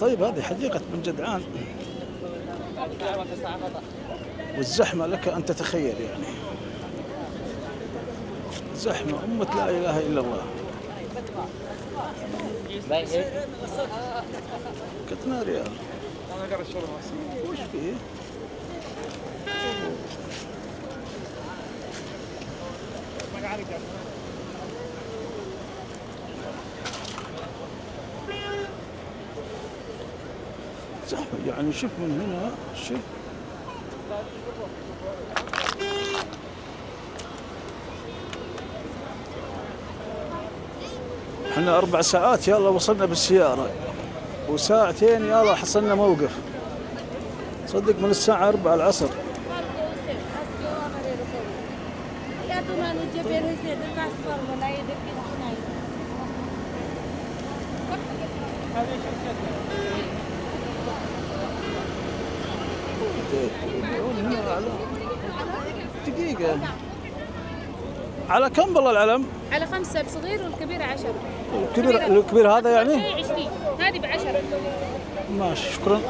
طيب هذه حديقة بن جدعان. والزحمة لك أن تتخيل يعني. زحمة أمة لا إله إلا الله. كتنا ريال. وش فيه؟ يعني شوف من هنا شوف. إحنا أربع ساعات يلا وصلنا بالسيارة. وساعتين يلا حصلنا موقف. صدق من الساعة 4 العصر. Ya tu دقيقة. على كم والله العلم؟ على خمسة الصغير والكبير عشرة. الكبير الكبير هذا يعني؟ شيء عشرين. هذه بعشرة. ماشي شكرا.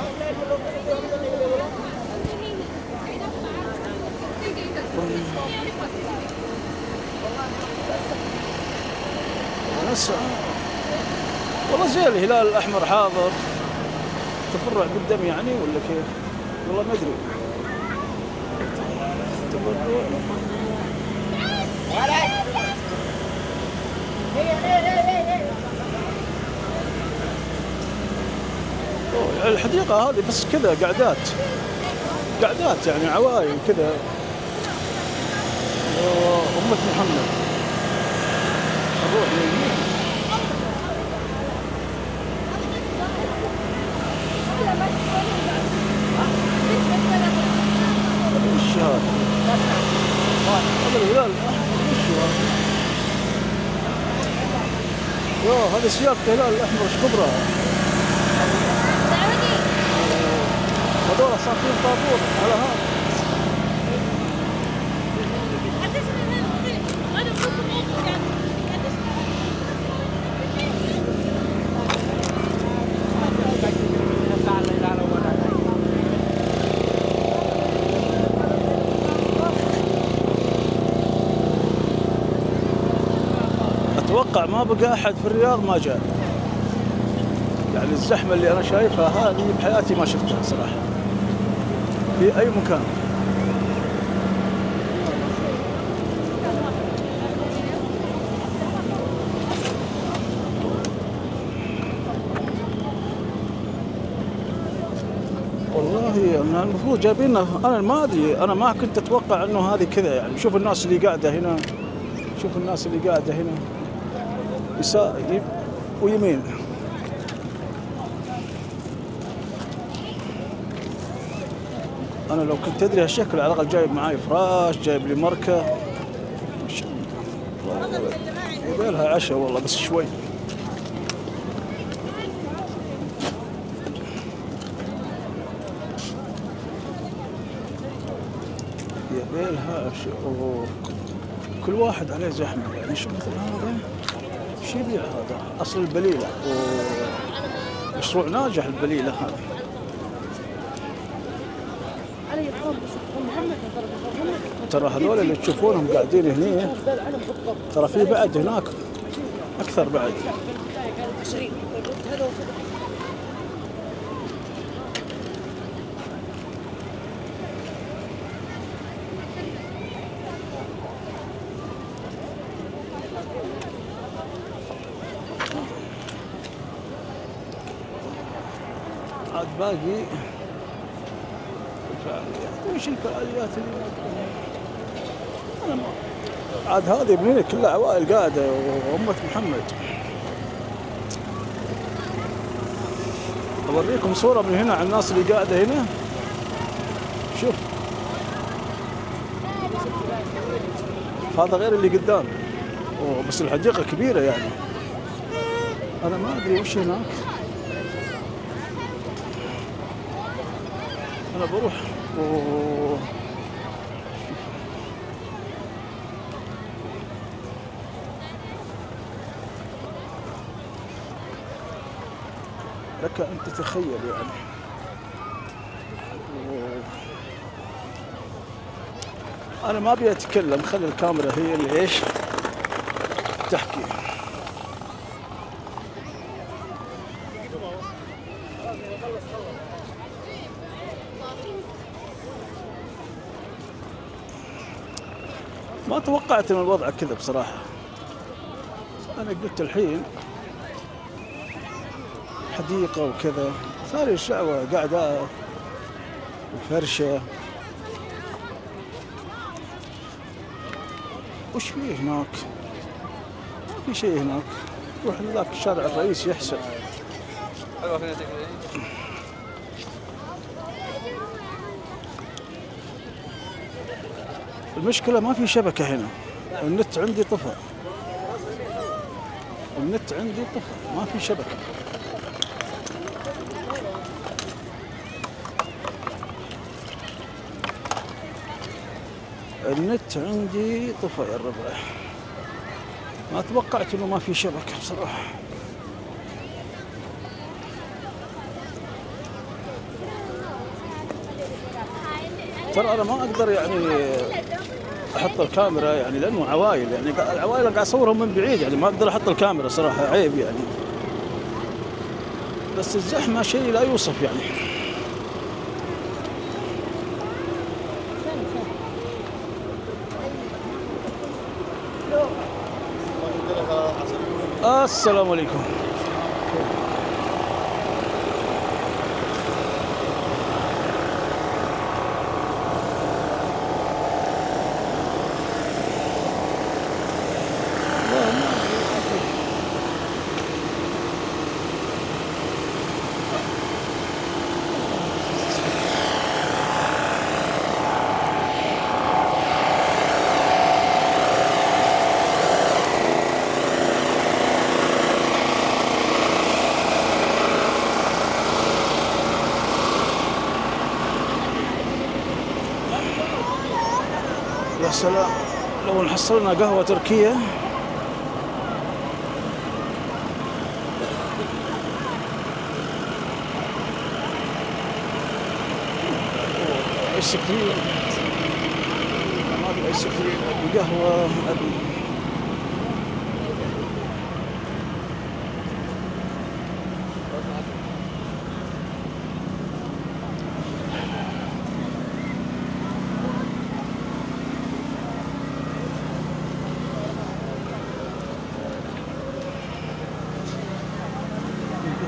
والله زي الهلال الأحمر حاضر. تبرع بالدم يعني ولا كيف؟ والله ما أدري. الحديقة هذه بس كذا قعدات. قعدات يعني عوائل كذا. أمة محمد. نروح يمين وش هذا؟ هذا الهلال الأحمر وش هذا؟ يوه هذه سيارة الهلال الأحمر إيش كبرها؟ هذول صافين طابور على هذا أتوقع ما بقى أحد في الرياض ما جاء. يعني الزحمة اللي أنا شايفها هذه بحياتي ما شفتها صراحة. في أي مكان. والله أنا المفروض جايبيننا أنا ما أدري. أنا ما كنت أتوقع إنه هذه كذا يعني. شوف الناس اللي قاعدة هنا. شوف الناس اللي قاعدة هنا. يسار يم- ويمين. أنا لو كنت ادري هالشكل على الأقل جايب معاي فراش جايب لي مركه ش- والله يبي لها عشاء والله بس شوي. يبي لها عشاء. كل واحد عليه زحمة. يعني شوف مثل هذا؟ يبيع هذا؟ أصل البليلة. أوه. مشروع ناجح البليلة هذا. ترى هذول اللي تشوفونهم قاعدين هنا ترى في بعد هناك. أكثر بعد. باقي الفعاليات وش الفعاليات اللي؟ أنا ما عاد هذه من كلها عوائل قاعدة وأمة محمد. أوريكم صورة من هنا عن الناس اللي قاعدة هنا. شوف. هذا غير اللي قدام. بس الحديقة كبيرة يعني. أنا ما أدري وش هناك. أنا بروح. لك أن تتخيل يعني أنا ما أبي أتكلم خلي الكاميرا هي اللي إيش تحكي ما توقعت إن الوضع كذا بصراحة. أنا قلت الحين حديقة وكذا ثاني الشعوى قاعدة وفرشة. وش فيه هناك؟ ما في شيء هناك. روح لذاك الشارع الرئيسي يحسن المشكلة ما في شبكة هنا. النت عندي طفى. النت عندي طفى. ما في شبكة. النت عندي طفى يا الربع ما توقعت إنه ما في شبكة بصراحة. ترى أنا ما أقدر يعني أحط الكاميرا يعني لأنه عوائل يعني العوائل قاعد اصورهم من بعيد يعني ما أقدر أحط الكاميرا صراحة عيب يعني. بس الزحمة شيء لا يوصف يعني. السلام عليكم. يا سلام لو نحصلنا قهوة تركية. ايس كريم ما كريم ابي قهوة ابي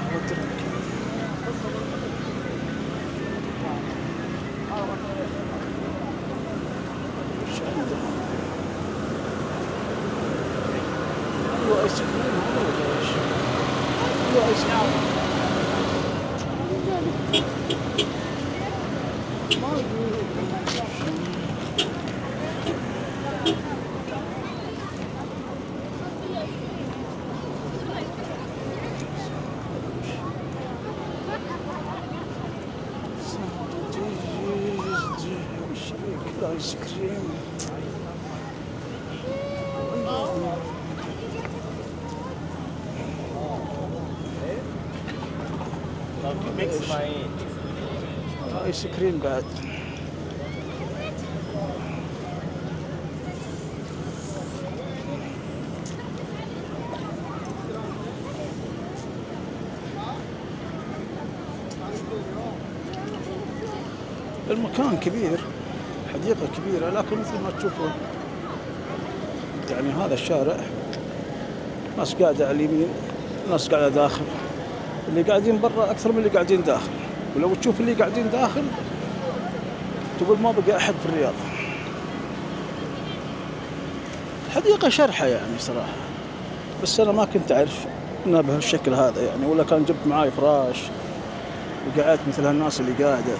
قهوة تركية إيش عندهم؟ أيوه ايس كريم هذا ولا إيش؟ أيوه ايس كريم ما ادري كذا ايس كريم ايس كريم بعد. المكان كبير حديقة كبيرة لكن مثل ما تشوفون يعني هذا الشارع ناس قاعدة على اليمين ناس قاعدة داخل. اللي قاعدين برا أكثر من اللي قاعدين داخل. ولو تشوف اللي قاعدين داخل تقول ما بقى أحد في الرياض. حديقة شرحة يعني صراحة. بس أنا ما كنت أعرف إنها بهالشكل هذا يعني ولا كان جبت معاي فراش وقعدت مثل هالناس اللي قاعدة.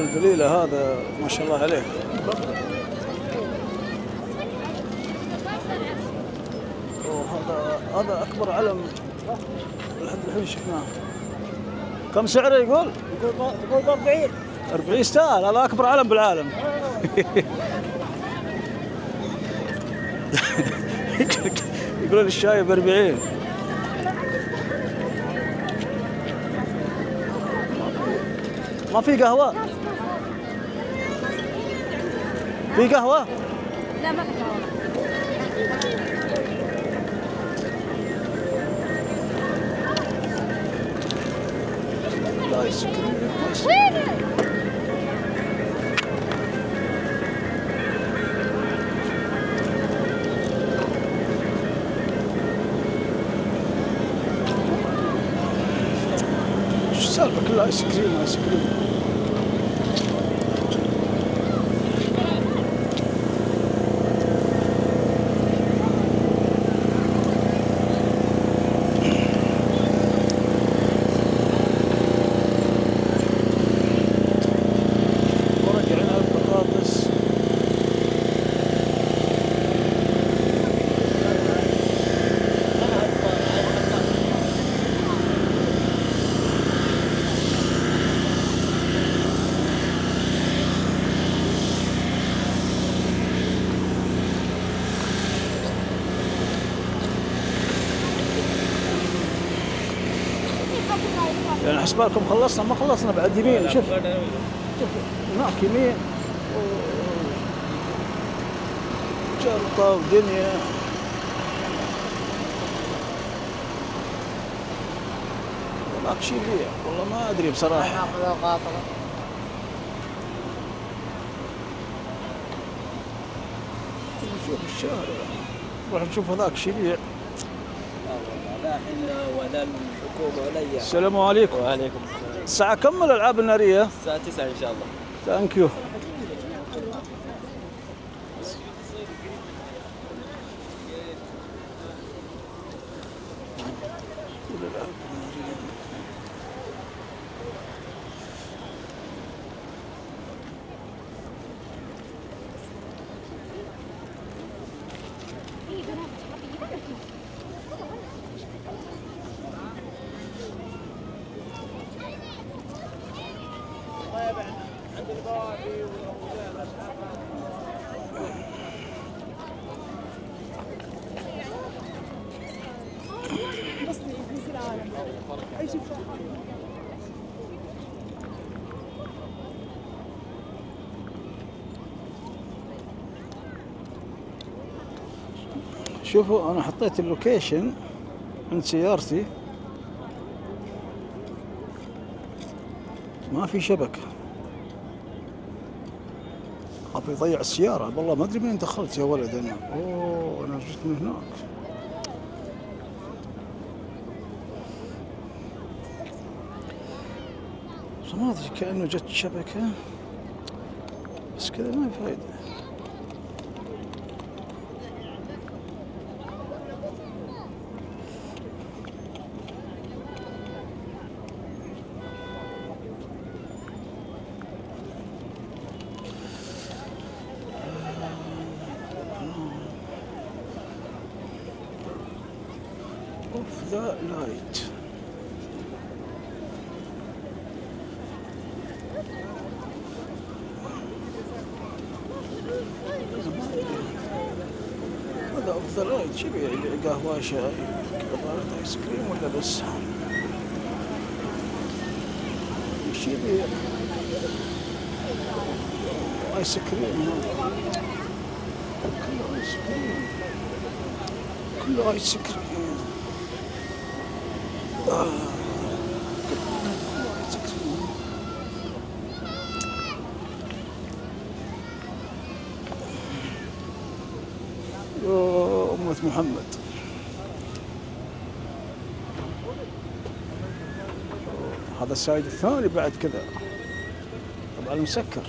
البليلة هذا ما شاء الله عليه. هذا هذا أكبر علم لحد الحين شفناه. كم سعره يقول؟ تقول تقول ب 40 40 ستار هذا أكبر علم بالعالم. يقولون الشاي ب 40 ما في قهوة؟ في قهوة؟ لا ما في لا ايس كريم آيس كريم. إيش السالفة كلها آيس كريم آيس كريم حسبالكم خلصنا ما خلصنا بعد يمين شوف. شوف هناك يمين. جلطة ودنيا هناك شيء يبيع والله ما أدري بصراحة. نشوف الشارع نروح نشوف هذاك شيء يبيع لا إحنا ولا الحكومة ولا اي السلام عليكم. وعليكم السلام. الساعة كم الألعاب النارية؟ الساعة 9 إن شاء الله. ثانك يو شوفوا أنا حطيت اللوكيشن عند سيارتي. ما في شبكة. خاف يضيع السيارة؟ والله ما أدري منين دخلت يا ولد. أنا أوه أنا جيت من هناك. ما ادري كأنه جت شبكة. بس كذا ما في هذا يبيع يبيع قهوة شاي كبارة آيس كريم ولا بس؟ يبيع؟ آيس كريم كله آيس كريم كله آيس كريم آه. كله آيس كريم. يا أمة محمد. هذا السايد الثاني بعد كذا. طبعا مسكر.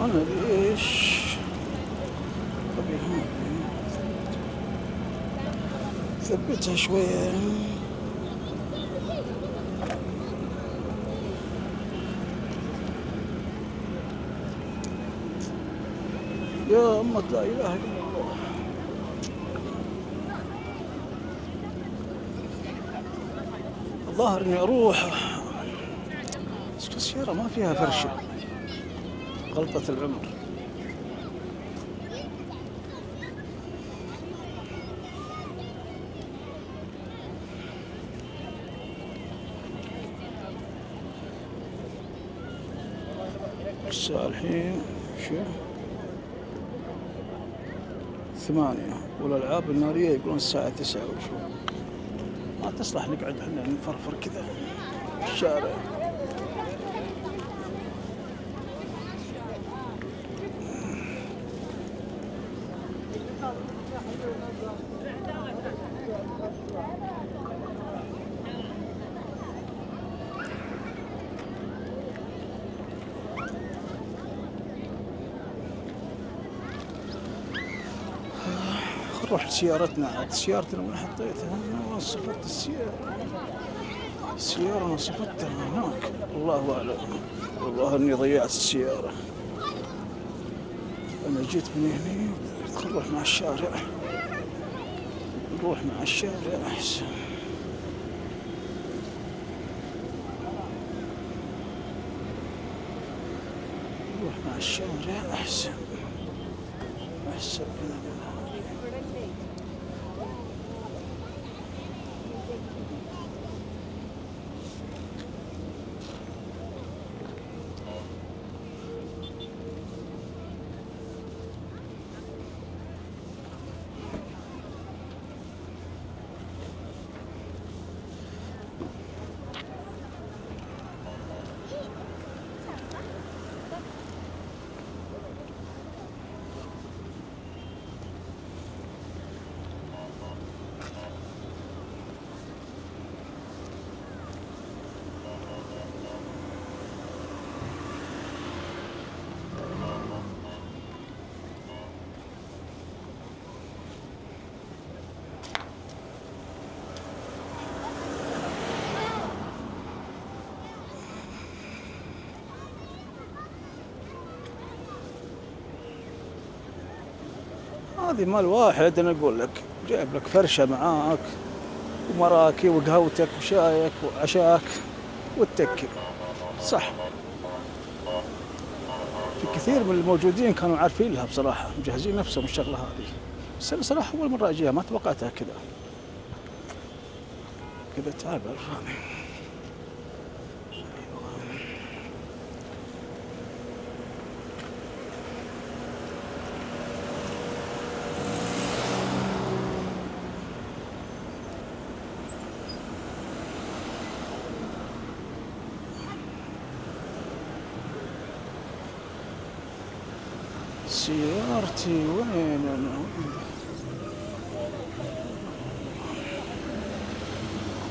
أنا ليش أبي هون. ثبتها شوية أمة لا إله إلا الله. الظاهر إني أروح. السيارة ما فيها فرشة غلطة العمر. الساعة الحين شو؟ ثمانية. والألعاب النارية يقولون الساعة تسعة وشو ما تصلح نقعد إحنا نفرفر كذا في الشارع. خل نروح لسيارتنا. عاد سيارتنا وين حطيتها؟ وين صفت السيارة؟ السيارة أنا صفتها هناك. الله أعلم. والله إني ضيعت السيارة. أنا جيت من خل نروح مع الشارع. نروح مع الشارع أحسن. نروح مع الشارع أحسن. أحسن من هذه مال واحد أنا أقول لك جايب لك فرشة معاك ومراكي وقهوتك وشايك وعشاك وتتكل صح. في كثير من الموجودين كانوا عارفين لها بصراحة مجهزين نفسهم الشغلة هذه. بس أنا صراحة أول مرة أجيها ما توقعتها كذا. كذا تعب عرفاني سيارتي وين أنا